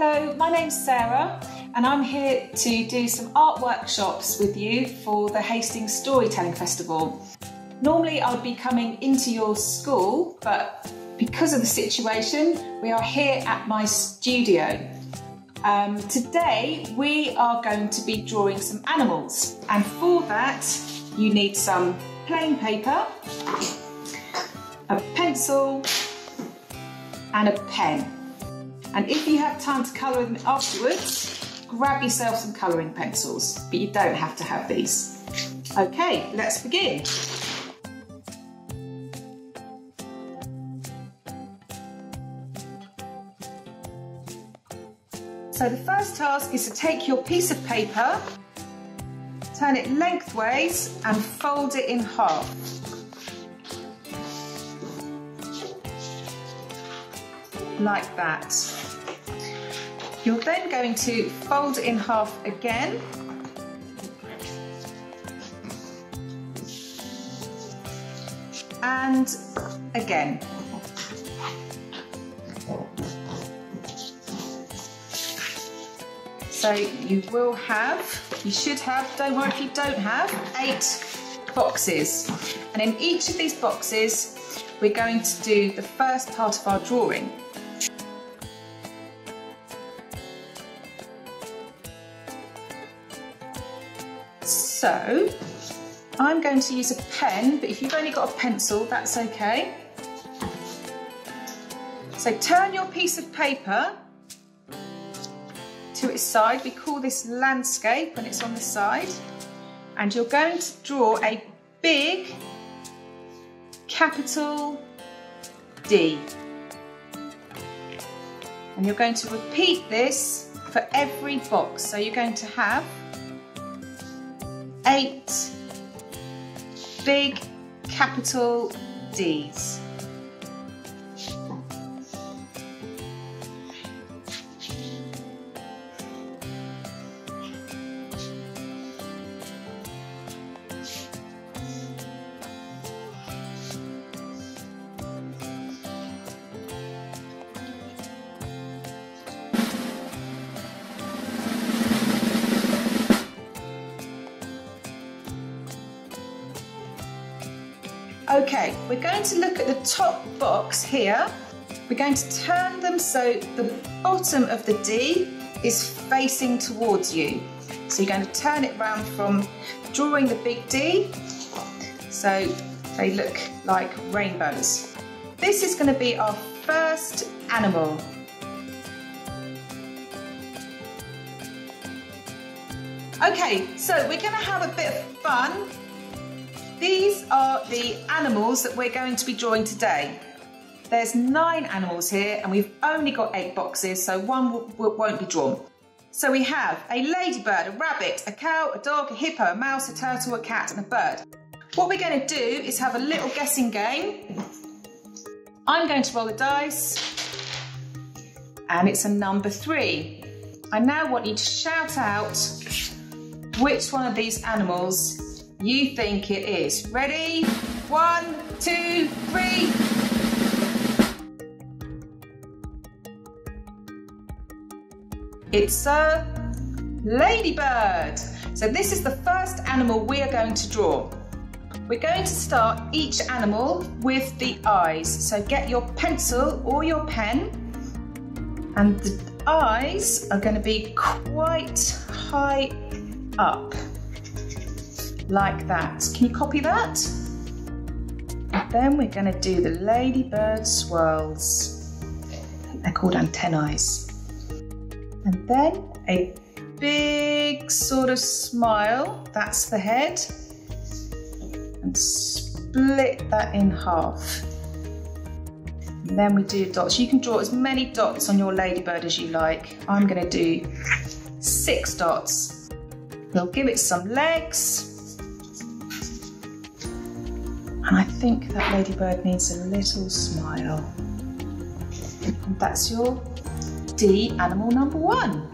Hello, my name's Sarah and I'm here to do some art workshops with you for the Hastings Storytelling Festival. Normally I would be coming into your school, but because of the situation, we are here at my studio. Um, today we are going to be drawing some animals and for that you need some plain paper, a pencil and a pen. And if you have time to colour them afterwards, grab yourself some colouring pencils, but you don't have to have these. Okay, let's begin. So the first task is to take your piece of paper, turn it lengthways and fold it in half. Like that. You're then going to fold in half again. And again. So you will have, you should have, don't worry if you don't have, eight boxes. And in each of these boxes, we're going to do the first part of our drawing. So I'm going to use a pen, but if you've only got a pencil, that's okay. So turn your piece of paper to its side. We call this landscape when it's on the side. And you're going to draw a big capital D. And you're going to repeat this for every box. So you're going to have eight big capital D's. Okay, we're going to look at the top box here. We're going to turn them so the bottom of the D is facing towards you. So you're going to turn it round from drawing the big D so they look like rainbows. This is going to be our first animal. Okay, so we're going to have a bit of fun these are the animals that we're going to be drawing today. There's nine animals here and we've only got eight boxes, so one won't be drawn. So we have a ladybird, a rabbit, a cow, a dog, a hippo, a mouse, a turtle, a cat and a bird. What we're going to do is have a little guessing game. I'm going to roll the dice and it's a number three. I now want you to shout out which one of these animals you think it is. Ready? One, two, three. It's a ladybird. So this is the first animal we are going to draw. We're going to start each animal with the eyes. So get your pencil or your pen and the eyes are going to be quite high up like that. Can you copy that? Then we're going to do the ladybird swirls. They're called antennae. And then a big sort of smile, that's the head. And split that in half. And then we do dots. You can draw as many dots on your ladybird as you like. I'm going to do six dots. We'll give it some legs. And I think that ladybird needs a little smile. And that's your D animal number one.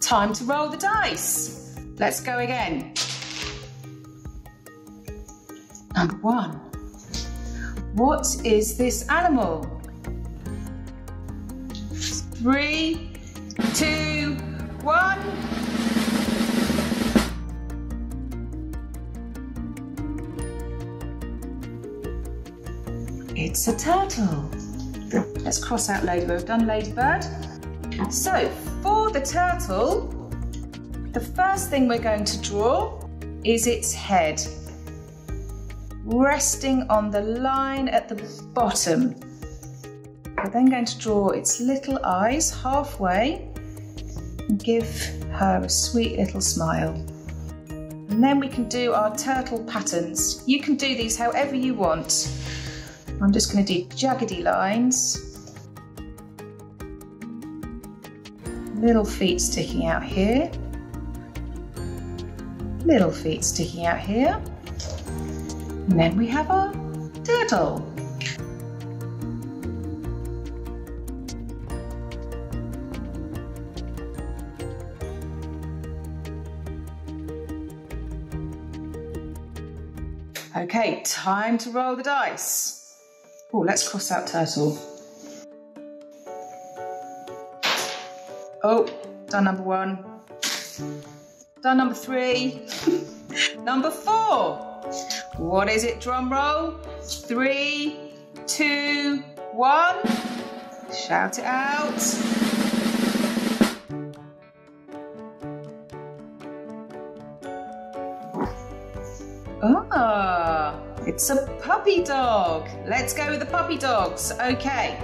Time to roll the dice. Let's go again. Number one. What is this animal? Three, two, one. It's a turtle. Let's cross out ladybird. We've done ladybird. So for the turtle, the first thing we're going to draw is its head, resting on the line at the bottom. We're then going to draw its little eyes halfway and give her a sweet little smile. And then we can do our turtle patterns. You can do these however you want. I'm just going to do jaggedy lines. Little feet sticking out here. Little feet sticking out here. And then we have our turtle. Okay, time to roll the dice. Oh, let's cross out turtle. Oh, done number one. Done number three. number four. What is it, drum roll? Three, two, one. Shout it out. Ah, it's a puppy dog. Let's go with the puppy dogs. Okay.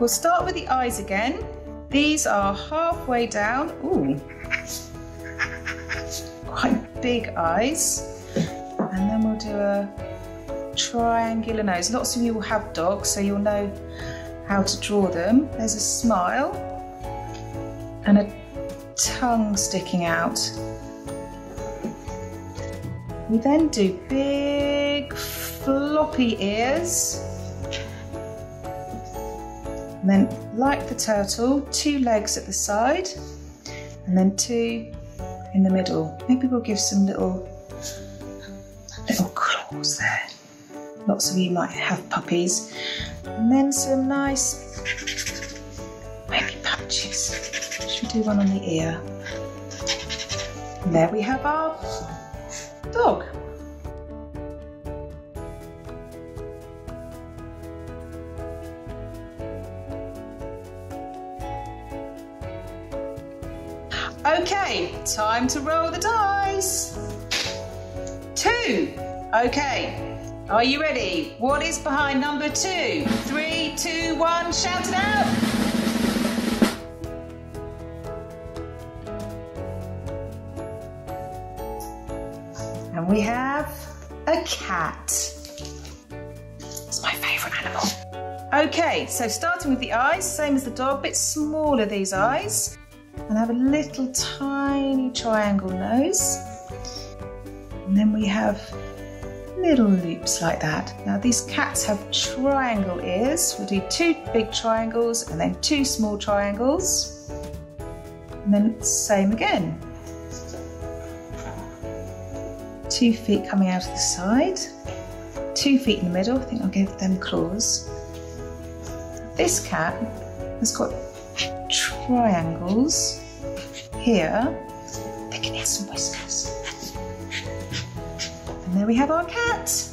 We'll start with the eyes again. These are halfway down. Ooh, quite big eyes. And then we'll do a triangular nose. Lots of you will have dogs, so you'll know how to draw them. There's a smile and a tongue sticking out. We then do big floppy ears. And then, like the turtle, two legs at the side and then two in the middle. Maybe we'll give some little, little claws there. Lots of you might have puppies. And then some nice, maybe patches. Should we do one on the ear? And there we have our dog. Okay, time to roll the dice. Two. Okay, are you ready? What is behind number two? Three, two, one, shout it out. We have a cat. It's my favourite animal. Okay, so starting with the eyes, same as the dog, bit smaller these eyes. And have a little tiny triangle nose. And then we have little loops like that. Now these cats have triangle ears. We'll do two big triangles and then two small triangles. And then same again. Two feet coming out of the side. Two feet in the middle. I think I'll give them claws. This cat has got triangles here. They can get some whiskers. And there we have our cat.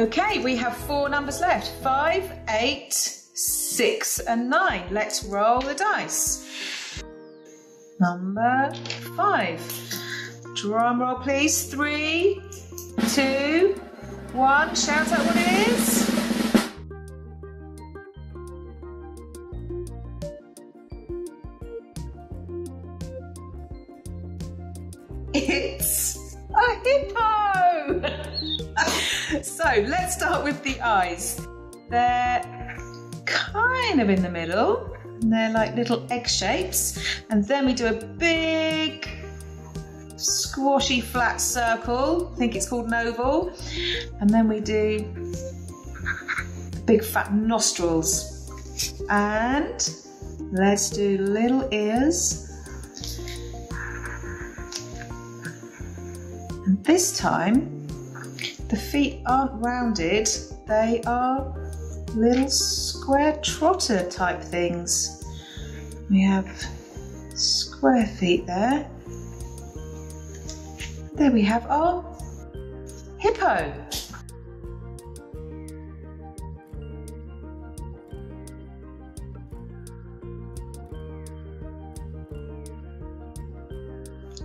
Okay, we have four numbers left. Five, eight, six, and nine. Let's roll the dice. Number five. Drum roll, please. Three, two, one. Shout out what it is. It's a hippo! so let's start with the eyes. They're kind of in the middle. And they're like little egg shapes. And then we do a big squashy flat circle. I think it's called an oval. And then we do big fat nostrils. And let's do little ears. And this time, the feet aren't rounded, they are little square trotter type things. We have square feet there. There we have our hippo.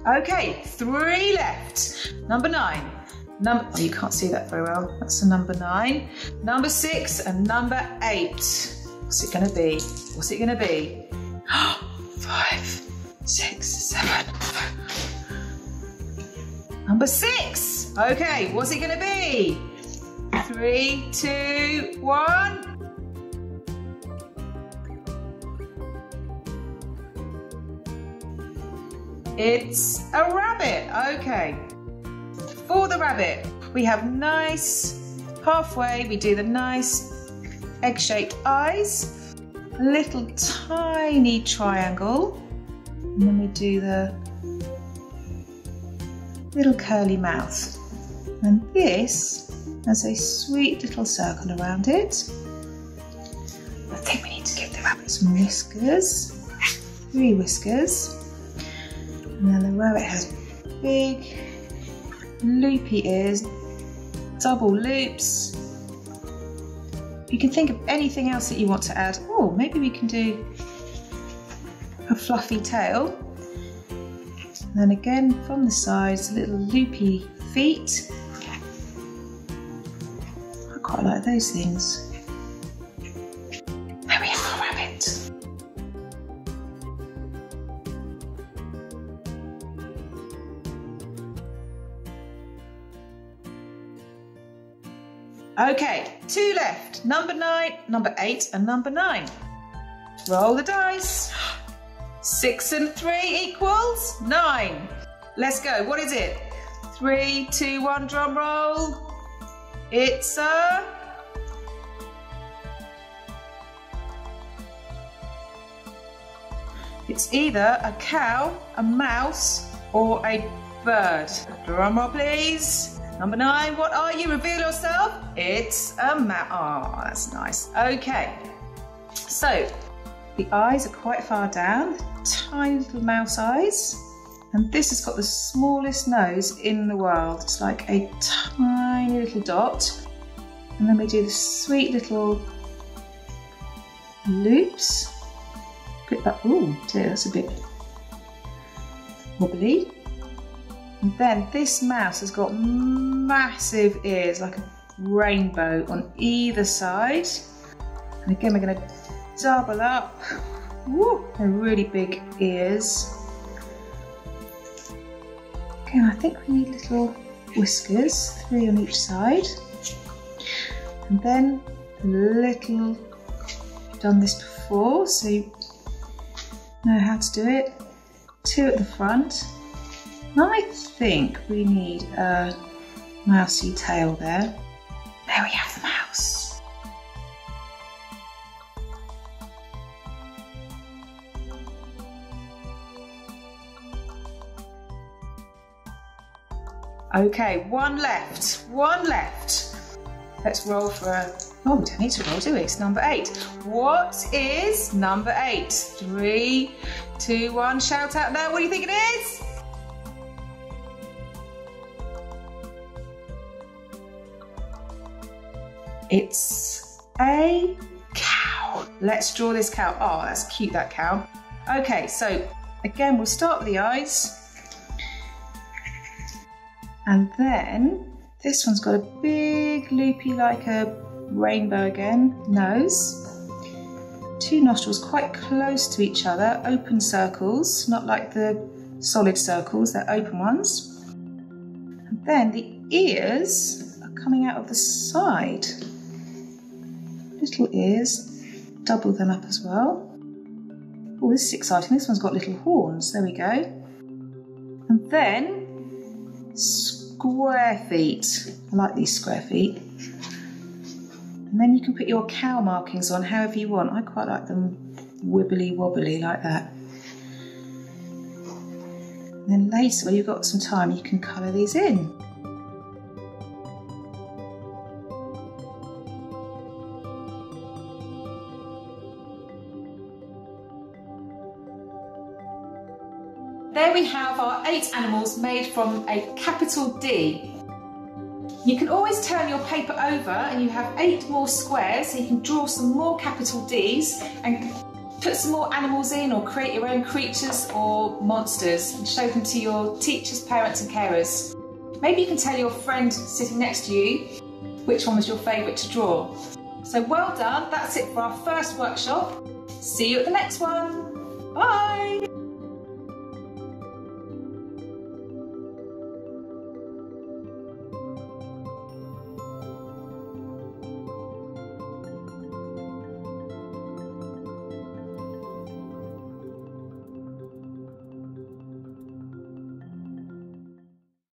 Okay, three left. Number nine. Number, oh, you can't see that very well. That's the number nine. Number six and number eight. What's it going to be? What's it going to be? Five, six, seven. Number six. Okay, what's it going to be? Three, two, one. It's a rabbit. Okay. For the rabbit, we have nice halfway, we do the nice egg-shaped eyes, a little tiny triangle, and then we do the little curly mouth. And this has a sweet little circle around it. I think we need to give the rabbit some whiskers, three whiskers. And then the rabbit has big loopy ears, double loops. You can think of anything else that you want to add. Oh, maybe we can do a fluffy tail. And then again from the sides, little loopy feet. I quite like those things. Okay, two left. Number nine, number eight, and number nine. Roll the dice. Six and three equals nine. Let's go. What is it? Three, two, one, drum roll. It's a... It's either a cow, a mouse, or a bird. Drum roll, please. Number nine, what are you? Reveal yourself. It's a mouse. Oh, that's nice. Okay. So, the eyes are quite far down, tiny little mouse eyes. And this has got the smallest nose in the world. It's like a tiny little dot. And then we do the sweet little loops. Put that, oh dear, that's a bit wobbly. And then this mouse has got massive ears, like a rainbow on either side. And again, we're going to double up. Woo, they're really big ears. Okay, I think we need little whiskers, three on each side. And then a little, done this before, so you know how to do it. Two at the front I think we need a mousy tail there. There we have the mouse. Okay, one left, one left. Let's roll for a, oh, we don't need to roll, do we? It's number eight. What is number eight? Three, two, one, shout out now. What do you think it is? It's a cow. Let's draw this cow. Oh, that's cute, that cow. Okay, so again, we'll start with the eyes. And then this one's got a big loopy, like a rainbow again, nose. Two nostrils quite close to each other, open circles, not like the solid circles, they're open ones. And then the ears are coming out of the side little ears, double them up as well. Oh, this is exciting. This one's got little horns. There we go. And then square feet. I like these square feet. And then you can put your cow markings on however you want. I quite like them wibbly wobbly like that. And then later, when you've got some time, you can colour these in. There we have our eight animals made from a capital D. You can always turn your paper over and you have eight more squares so you can draw some more capital Ds and put some more animals in or create your own creatures or monsters and show them to your teachers, parents and carers. Maybe you can tell your friend sitting next to you which one was your favourite to draw. So well done, that's it for our first workshop. See you at the next one.